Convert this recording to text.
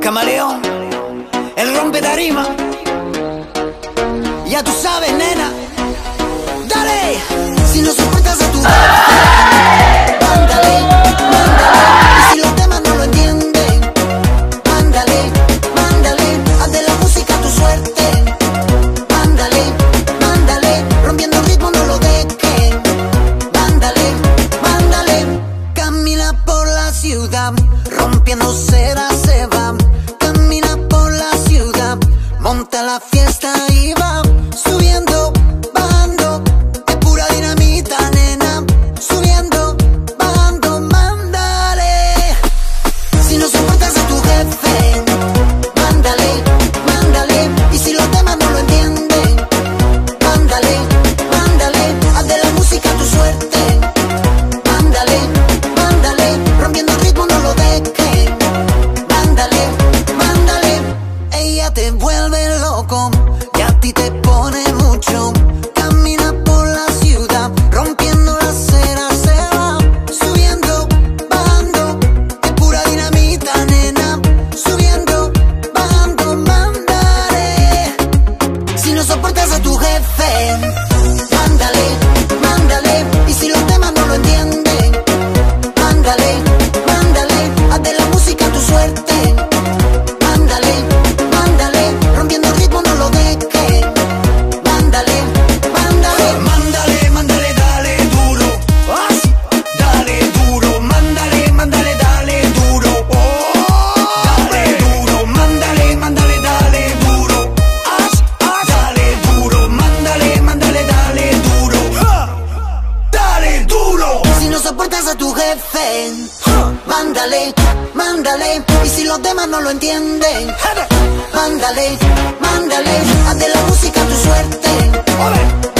Camaleón, el rompe tarima. Ya tú sabes, nena. ciudad, rompiendo cera se va. Camina por la ciudad, monta la fiesta. Subiendo, bajando, mandaré. Si no soportas a tu jefe, mandale. mándale, mándale. Y si los demás no lo entienden, mándale, mándale. Haz de la música tu suerte.